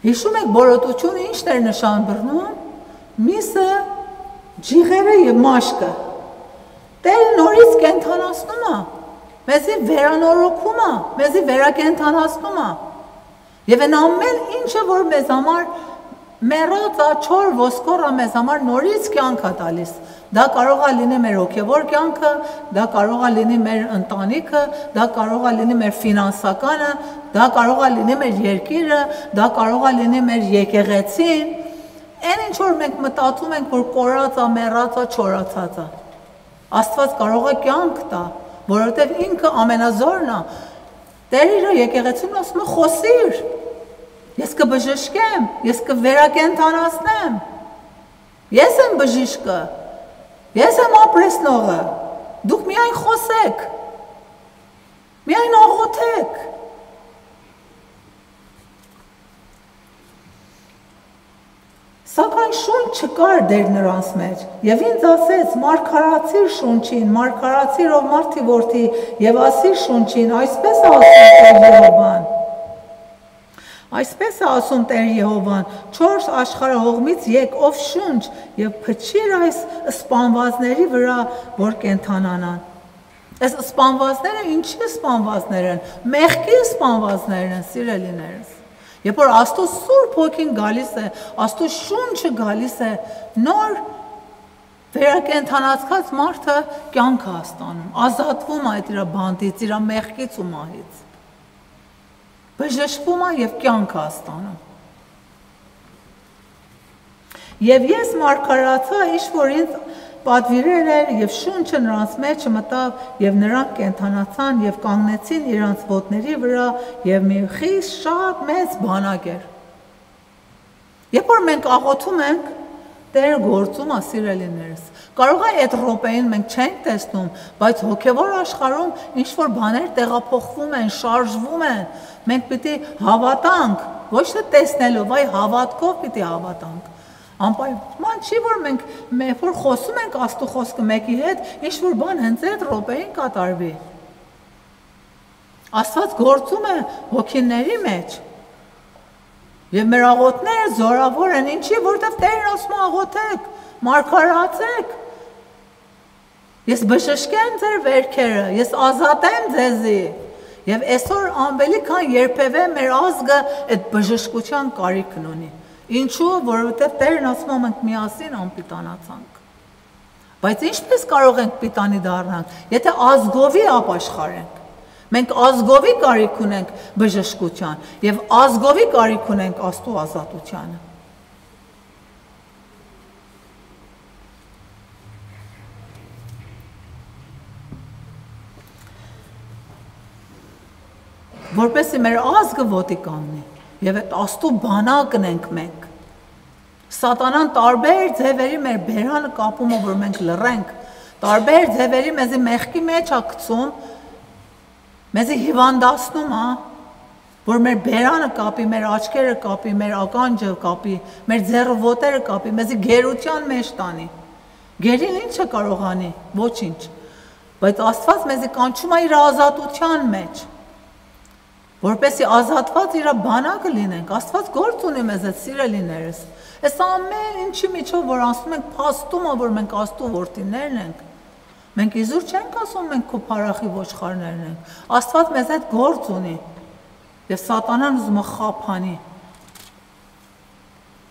Հիշում եք բորոտությունը ի՞նչն էր նշան բռնում։ Միսը, ջիղերը եւ մաշկը։ Տերը նորից կենթանացնում է մեզի վերանորոգում է, մեզի վերակենթանացնում է։ Եվ այն ամեն ինչը, որ մեզ համար մեռած է, չոր ոսկորը մեզ համար նորից կյանք է տալիս։ Դա կարող է լինի մեր հոգևոր կյանքը, դա կարող է լինի մեր ընտանիքը, դա կարող է լինի մեր ֆինանսականը, դա կարող է լինի մեր երկիրը, դա կարող է լինի մեր եկեղեցին։ Այն ինչ որ մենք մտածում ենք, որ կորած է, մեռած է, չորացած է։ Աստված կարող է կյանք տա, որովհետև ինքը ամենազորն է։ Տերը իր եկեղեցուն ասում է խոսիր։ Ես կբժշկեմ, ես կվերակենթանացնեմ։ Ես եմ բժիշկը։ Ես եմ ապրեսնողը։ Դուք միայն խոսեք։ Միայն աղոթեք։ Սակայն շունչ չկար դեր նրանց մեջ, եւ ինձ ասեց. «Մարգարացիր շունչին, մարգարացիր ով մարդի որդի, եւ ասիր շունչին, այսպես ասում Տեր Եհովան»։ Այսպես ասում Տեր Եհովան. «Չորս աշխարհողմից եկ ով շունչ եւ փչիր այս սպանվածների վրա, որ կենթանանան»։ Այս սպանվածները ինչի սպանվածներ են։ Մեղքի սպանվածներ են, սիրելիներս։ Երբ որ Աստծո Սուրբ Հոգին գալիս է, Աստծո շունչը գալիս է, նոր վերակենթանացած մարդը կյանք է ստանում, ազատվում է այդ իր բանտից, իր մեղքից ու մահից։ Բժշկվում է եւ կյանք է ստանում։ Եվ ես մարգարացա, ինչ որ ինձ պատվիրել էր եւ շունչը նրանց մեջ մտավ եւ նրանք կենթանացան եւ կանգնեցին իրանց ոտների վրա եւ մի խիստ շատ մեծ բանակ էր։ Երբ որ մենք աղոթում ենք, Տերը գործում է սիրելիներս։ Կարող է այդ րոպեին մենք չենք տեսնում, բայց հոգևոր աշխարհում ինչ որ բաներ տեղափոխվում են, շարժվում են։ Մենք պիտի հավատանք, ոչ թե տեսնելով, այլ հավատքով պիտի հավատանք։ Անպայման չի որ մենք մենք որ խոսում ենք Աստու խոսքը մեկի հետ, ինչ որ բան հենց այդ րոպեին կատարվի։ Աստված գործում է հոգիների մեջ։ Եվ մեր աղոթները զորավոր են, ինչի, որտեվ Տերն ասում աղոթեք, մարգարացեք։ Ես բժշկեմ ձեր վերքերը, ես ազատեմ ձեզի։ Եվ այսօր ամբելի քան երբևէ մեր ազգը այդ բժշկության կարիքն ունի։ Ինչու, որովհետև Տերն ասում է մենք միասին անպիտանացանք։ Բայց ինչպես կարող ենք պիտանի դառնալ, եթե ազգովի ապաշխարենք։ Մենք ազգովի կարիք ունենք բժշկության եւ ազգովի կարիք ունենք Աստծո ազատությանը։ Որպեսի մեր ազգը ոտի կանգնի եւ այդ աստու բանակն ենք մենք։ Սատանան տարբեր ձևերի մեր բերանը կապում է, որ մենք լռենք, տարբեր ձևերի մեզի մեղքի մեջ է գցում, մեզի հիվանդացնում է, որ մեր բերանը կապի, մեր աչքերը կապի, մեր ականջը կապի, մեր ձեռը ոտերը կապի, մեզի գերության մեջ տանի։ Գերին ինչը կարող անի։ Ոչինչ։ Բայց Աստված մեզի կանչում է իր ազատության մեջ որպեսի ազատված իր բանակը լինենք։ Աստված գործ ունի մեզ այդ սիրելիներս։ Այս ամեն ինչի միջով որ ասում ենք փաստումը, որ մենք Աստծո որդիներն ենք, մենք իզուր չենք ասում մենք քո փարախի ոչխարներն ենք։ Աստված մեզ այդ գործ ունի։ Եվ սատանան ուզում է խափանի։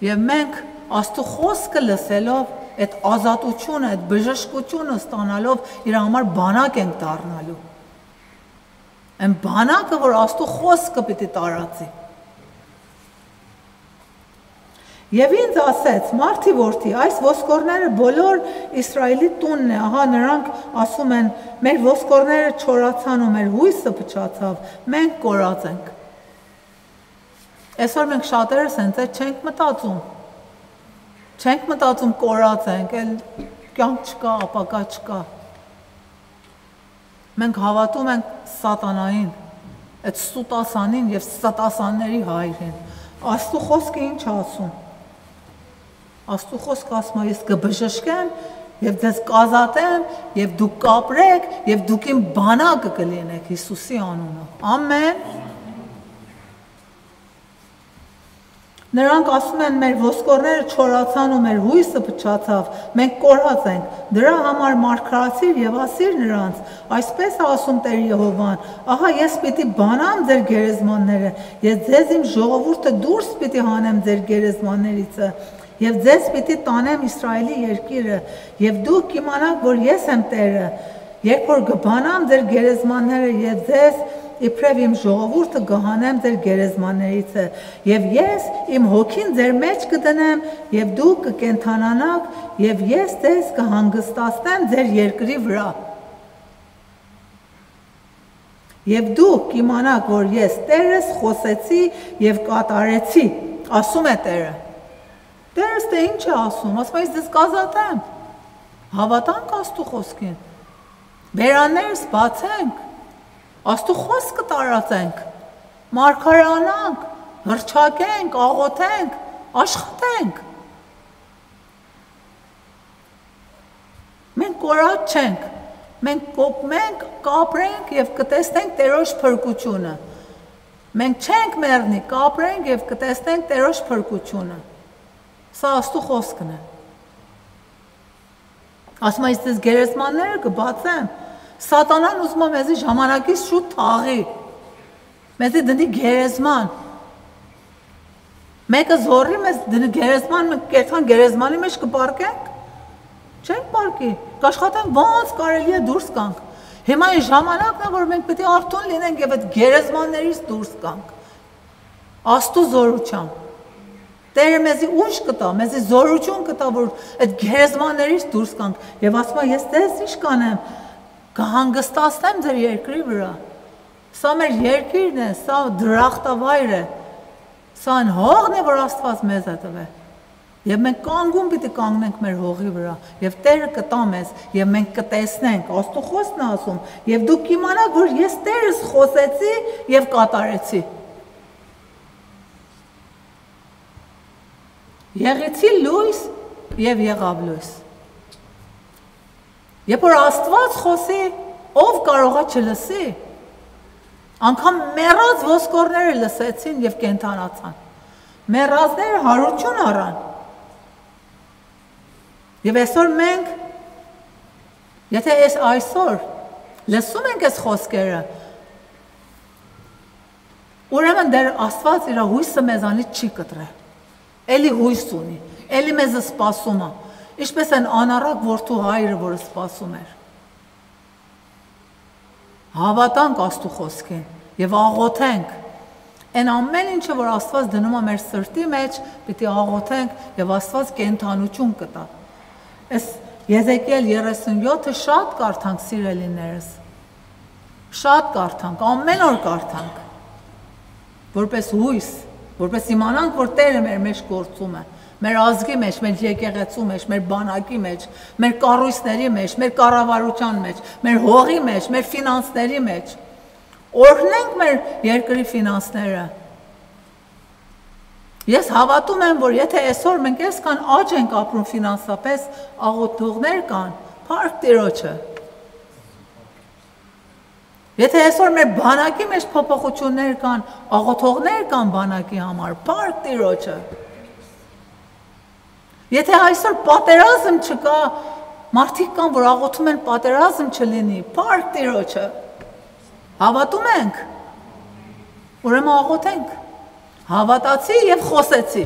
Եվ մենք Աստծո խոսքը լսելով այդ ազատությունը, այդ բժշկությունը ստանալով իր համար բանակ ենք դառնալու։ Այն բանակը, որ Աստծո խոսքը պիտի տարածի։ Եվ ինձ ասեց. «Մարտի որդի, այս ոսկորները բոլոր Իսրայելի տունն է, ահա նրանք ասում են, մեր ոսկորները չորացան ու մեր հույսը փչացավ, մենք կորած ենք»։ Այսօր մենք շատերս հենց այդ չենք մտածում։ Չենք մտածում կորած ենք, այլ կյանք չկա, ապակա չկա։ Մենք հավատում ենք սատանային, այդ սուտասանին եւ սատասանների հայրին։ Աստու խոսքը ինչ ասում։ Աստու խոսքը ասում է ես կբժշկեմ եւ ձեզ կազատեմ եւ դուք կապրեք եւ դուք իմ բանակը կլինեք Հիսուսի անունով։ Ամեն։ Նրանք ասում են մեր ոսկորները չորացան ու մեր հույսը փչացավ, մենք կորած ենք։ Դրա համար մարգարացիր եւ ասիր նրանց, այսպես ասում Տեր Եհովան. ահա ես պիտի բանամ ձեր գերեզմանները, եւ ձեզ իմ ժողովուրդը դուրս պիտի հանեմ ձեր գերեզմաններից եւ ձեզ պիտի տանեմ Իսրայելի երկիրը եւ դուք կիմանաք որ ես եմ Տերը երբ որ կբանամ ձեր գերեզմանները եւ ձեզ իբրև իմ ժողովուրդը գահանեմ ձեր գերեզմաններից եւ ես իմ հոգին ձեր մեջ կդնեմ եւ դուք կկենթանանաք եւ ես ձեզ կհանգստացնեմ ձեր երկրի վրա Եվ դուք կիմանաք, որ ես Տերս խոսեցի եւ կատարեցի, ասում է Տերը։ Տերս թե ինչ է ասում, ասում է ես կազատեմ։ Հավատանք Աստու խոսքին։ Բերաններս բացենք, Աստու խոսքը տարածենք, մարգարանանք, հրճակենք, աղոթենք, աշխատենք։ Մենք կորած չենք։ Մենք կոպմենք, կապրենք եւ կտեսնենք Տերոջ փրկությունը։ Մենք չենք մեռնի, կապրենք եւ կտեսնենք Տերոջ փրկությունը։ Սա Աստու խոսքն է։ Ասում եմ, ես գերեզմանները կբացեմ, Սատանան ուզում է մեզի ժամանակից շուտ թաղի։ Մեզի դնի գերեզման։ Մեկը զորի մեզ դնի գերեզման, կերտան գերեզմանի մեջ կպարկենք։ Չենք պարկի։ Կաշխատենք ոնց կարելի է դուրս գանք։ Հիմա այն ժամանակն է, որ մենք պետք է արթուն լինենք եւ այդ գերեզմաններից դուրս գանք։ Աստու զորությամբ։ Տերը մեզի ուժ կտա, մեզի զորություն կտա, որ այդ գերեզմաններից դուրս գանք։ Եվ ասում է, ես դες ինչ կանեմ, կհանգստացնեմ ձեր երկրի վրա։ Սա մեր երկիրն է, սա դրախտավայր է։ Սա այն հողն է, որ Աստված մեզ է տվել։ Եվ մենք կանգուն պիտի կանգնենք մեր հողի վրա, եւ Տերը կտա մեզ, եւ մենք կտեսնենք, Աստծո խոսքն է ասում, եւ դուք կիմանաք, որ ես Տերս խոսեցի եւ կատարեցի։ Եղեցի լույս եւ եղավ լույս։ Երբ որ Աստված խոսի, ով կարողա չլսի։ Անկամ մեռած ոսկորները լսեցին եւ կենթանացան։ Մեռածները հարություն առան։ Եվ այսօր մենք եթե այս այսօր լսում ենք այս խոսքերը, ուրեմն դեռ Աստված իր հույսը մեզանից չի կտրել։ Էլի հույս ունի, էլի մեզ սպասում է ինչպես են անառակ որդու հայրը, որը սպասում էր։ Հավատանք Աստու խոսքին եւ աղոթենք Այն ամեն ինչը, որ Աստված դնում է մեր սրտի մեջ, պիտի աղոթենք եւ Աստված կենթանություն կտա։ Այս Եզեկիել 37-ը շատ կարդանք սիրելիներս։ Շատ կարդանք, ամեն օր կարդանք։ Որպես հույս, որպես իմանանք, որ Տերը մեր մեջ գործում է։ մեջ մեր ազգի մեջ, մեր եկեղեցու մեջ, մեր բանակի մեջ, մեր կառույցների մեջ, մեր կառավարության մեջ, մեր հողի մեջ, մեր ֆինանսների մեջ։ Օրհնենք մեր երկրի ֆինանսները։ Ես հավատում եմ, որ եթե այսօր մենք այսքան աճ ենք ապրում ֆինանսապես, աղոթողներ կան, փառք Տիրոջը։ Եթե այսօր մեր բանակի մեջ փոփոխություններ կան, աղոթողներ կան բանակի համար, փառք Տիրոջը։ Եթե այսօր պատերազմ չկա, մարդիկ կան, որ աղոթում են պատերազմ չլինի, փառք Տիրոջը։ Հավատում ենք։ Ուրեմն աղոթենք։ Հավատացի եւ խոսեցի։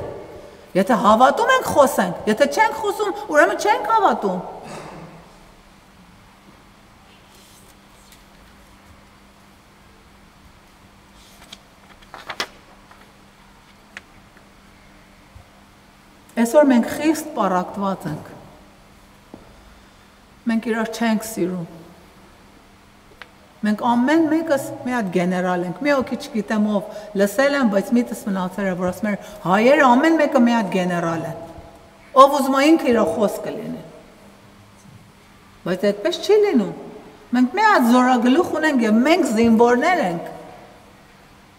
Եթե հավատում ենք, խոսենք։ Եթե չենք խոսում, ուրեմն չենք հավատում։ Այսօր մենք խիստ պարակտված ենք։ Մենք իրար չենք սիրում Մենք ամեն մեկս մի հատ գեներալ ենք։ Մի օքի չգիտեմ ով լսել եմ, բայց միտս մնացել է, որ ասում էր հայերը ամեն մեկը մի հատ գեներալ են։ Ով ուզում է ինքը իր խոսքը լինի։ Բայց այդպես չի լինում։ Մենք մի հատ զորագլուխ ունենք եւ մենք զինվորներ ենք։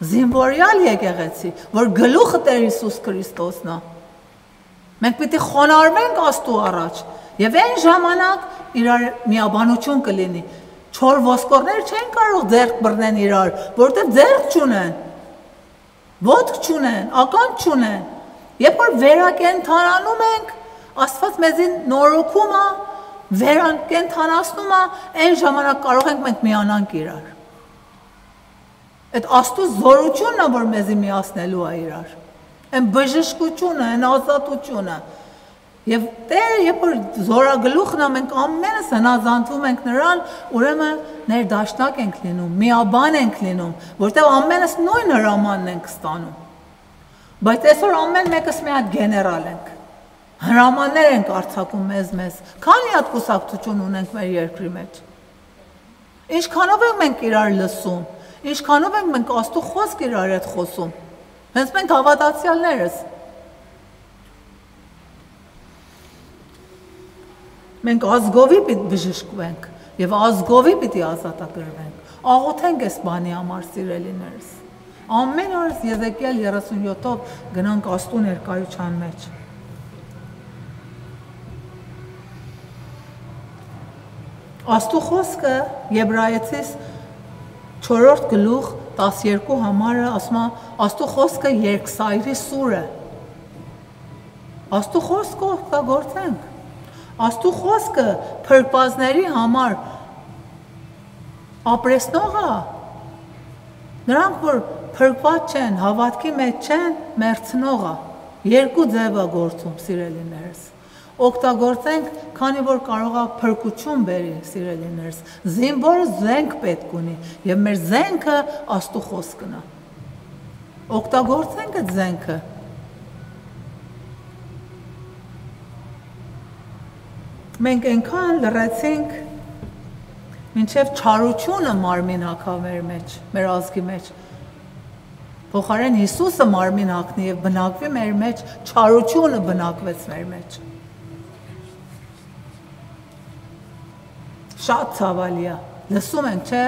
Զինվորյալ եկեղեցի, որ գլուխը Տեր Հիսուս Քրիստոսն է։ Մենք պիտի խոնարհվենք Աստծո առաջ եւ այն ժամանակ իրար միաբանություն կլինի Չոր ոսկորներ չեն կարող ձեռք բռնեն իրար, որովհետև ձեռք չունեն։ Ոտք չունեն, ական չունեն։ Երբ որ վերակենթանանում ենք, Աստված մեզին նորոգում է, վերակենթանացնում է, այն ժամանակ կարող ենք մենք միանանք իրար։ Այդ Աստծո զորությունն է, որ մեզի միացնելու է իրար։ Այն բժշկությունը, այն ազատությունը, Եվ Տերը, երբ որ զորագլուխն է, մենք ամենս հնազանդվում ենք նրան, ուրեմն ներդաշնակ ենք լինում, միաբան ենք լինում, որտեղ ամենս նույն հրամանն ենք ստանում։ Բայց այսօր ամեն մեկս մի հատ գեներալ ենք։ Հրամաններ ենք արྩակում մեզ մեզ։ Քանի հատ կուսակցություն ունենք մեր երկրի մեջ։ Ինչքանով ենք մենք իրար լսում, ինչքանով ենք մենք աստու խոսք իրար հետ խոսում։ Հենց մենք հավատացյալներս Մենք ազգովի պիտի բժշկվենք եւ ազգովի պիտի ազատագրվենք։ Աղոթենք այս բանի համար սիրելիներս։ Ամեն օր Եզեկիել 37-ով գնանք Աստու ներկայության մեջ։ Աստու խոսքը Եբրայեցիս 4-րդ գլուխ 12 համարը ասում է Աստու խոսքը երկսայրի սուր է։ Աստու խոսքը օգտագործենք Աստու խոսքը փրկվածների համար ապրեսնող է։ Նրանք, որ փրկված չեն, հավատքի մեջ չեն, մերցնող է։ Երկու ձև է գործում, սիրելիներս։ Օգտագործենք, քանի որ կարող է փրկություն բերի, սիրելիներս։ Զինվորը զենք պետք ունի, եւ մեր զենքը Աստու խոսքն է։ Օգտագործենք այդ զենքը Մենք այնքան լրացինք մինչև չարությունը մարմին հակավ մեր մեջ, մեր ազգի մեջ։ Փոխարեն Հիսուսը մարմին հակնի եւ բնակվի մեր մեջ, չարությունը բնակվեց մեր մեջ։ Շատ ցավալի է։ Լսում ենք, չէ՞,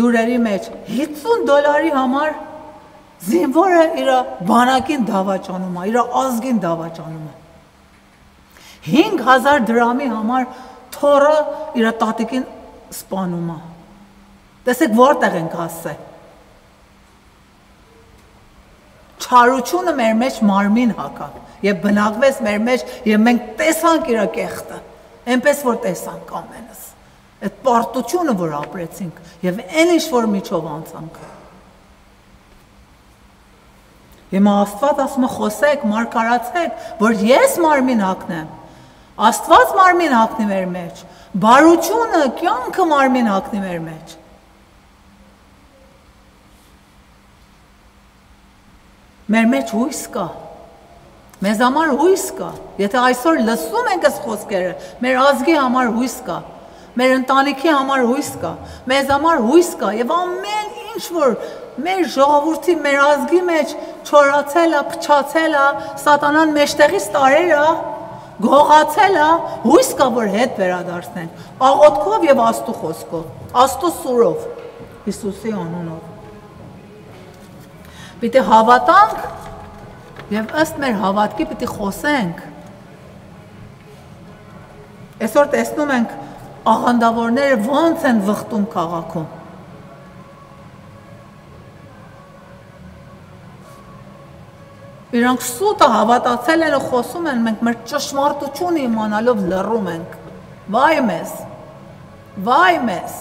լուրերի մեջ 50 դոլարի համար զինվորը իր բանակին դավաճանում է, իր ազգին դավաճանում է։ 5000 դրամի համար թորը իր տատիկին սպանում է։ Տեսեք որտեղ ենք հասել։ Չարությունը մեր մեջ մարմին հակավ եւ բնակվեց մեր մեջ եւ մենք տեսանք իր կեղտը։ Էնպես որ տեսանք ամենս։ Այդ պարտությունը որ ապրեցինք եւ այն ինչ որ միջով անցանք։ Հիմա Աստված ասում է խոսեք, մարգարացեք, որ ես մարմին հակնեմ Աստված մարմին հակնի մեր մեջ, բարությունը, կյանքը մարմին հակնի մեր մեջ։ Մեր մեջ հույս կա։ Մեզ համար հույս կա։ Եթե այսօր լսում ենք այս խոսքերը, մեր ազգի համար հույս կա։ Մեր ընտանիքի համար հույս կա։ Մեզ համար հույս կա եւ ամեն ինչ որ մեր ժողովրդի, մեր ազգի մեջ չորացել է, փչացել է, սատանան մեջտեղից տարեր է, գողացել է, հույս կա որ հետ վերադարձնենք, աղոթքով եւ Աստու խոսքով, Աստու սուրով, Հիսուսի անունով։ Պիտի հավատանք եւ ըստ մեր հավատքի պիտի խոսենք։ Այսօր տեսնում ենք աղանդավորները ոնց են վխտում քաղաքում։ Իրանք սուտը հավատացել են ու խոսում են, մենք մեր ճշմարտությունը իմանալով լռում ենք։ Վայ մեզ։ Վայ մեզ։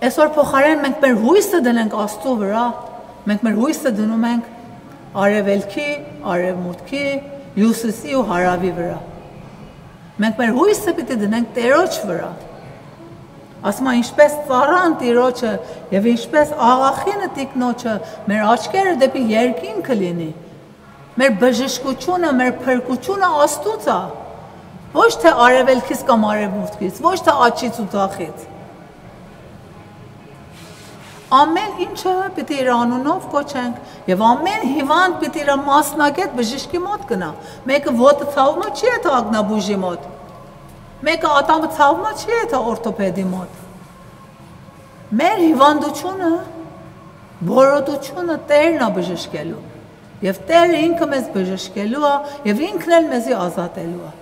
Այսօր փոխարեն մենք մեր հույսը դնենք Աստծո վրա, մենք մեր հույսը դնում ենք արևելքի, արևմուտքի, հյուսիսի ու հարավի վրա։ Մենք մեր հույսը պիտի դնենք Տերոջ վրա ասում է ինչպես ծառան տիրոջը եւ ինչպես աղախինը տիկնոջը մեր աչքերը դեպի երկինքը լինի մեր բժշկությունը մեր փրկությունը աստուծա ոչ թե արևելքից կամ արևմուտքից ոչ թե աչից ու ձախից ամեն ինչը պիտի իր անունով կոչենք եւ ամեն հիվանդ պիտի իր մասնագետ բժշկի մոտ գնա մեկը ոտը ցավում չի թե ագնաբուժի մոտ Մեկը ատամը է, չի թե օրթոպեդի մոտ։ Մեր հիվանդությունը, բորոտությունը Տերն է բժշկելու։ Եվ Տերը ինքը մեզ բժշկելու է եւ ինքն էլ մեզի ազատելու է։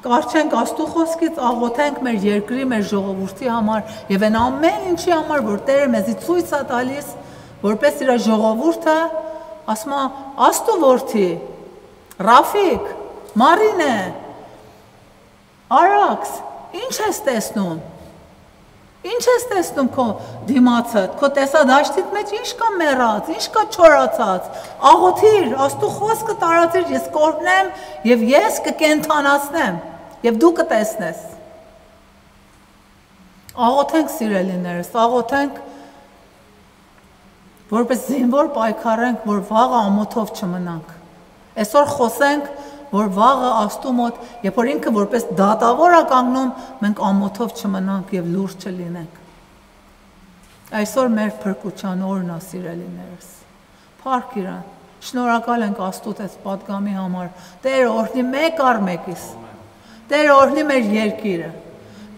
Կարչենք Աստու խոսքից, աղոթենք մեր երկրի, մեր ժողովրդի համար եւ այն ամեն ինչի համար, որ Տերը մեզի ցույց է տալիս, որպես իր ժողովուրդը, ասում է Աստու որդի, Ռաֆիկ, Մարինե, Արաքս, ի՞նչ ես տեսնում։ Ինչ ես տեսնում քո դիմացը, քո տեսադաշտիդ մեջ ինչ կա մեռած, ինչ կա չորացած։ Աղոթիր, Աստու խոսքը տարածիր, ես կորնեմ եւ ես կկենթանացնեմ եւ դու կտեսնես։ Աղոթենք սիրելիներս, աղոթենք որպես զինվոր պայքարենք, որ վաղը ամոթով չմնանք։ Այսօր խոսենք որ վաղը Աստծո մոտ, երբ որ ինքը որպես դատավոր է կանգնում, մենք ամոթով չմնանք եւ լուրջ չլինենք։ Այսօր մեր փրկության օրն է, սիրելիներս։ Փառք իրան։ Շնորհակալ ենք Աստծոտ այս падգամի համար։ Տեր օրհնի մեկ առ մեկիս։ Տեր օրհնի մեր երկիրը։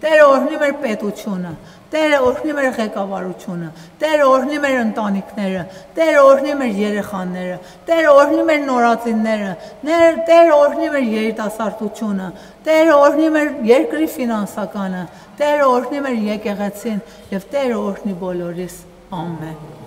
Տեր օրհնի մեր պետությունը։ Տերը օրհնի մեր ղեկավարությունը, Տերը օրհնի մեր ընտանիքները, Տերը օրհնի մեր երեխաները, Տերը օրհնի մեր նորածինները, Տերը օրհնի մեր երիտասարդությունը, Տերը օրհնի մեր երկրի ֆինանսականը, Տերը օրհնի մեր եկեղեցին եւ Տերը օրհնի բոլորիս։ Ամեն։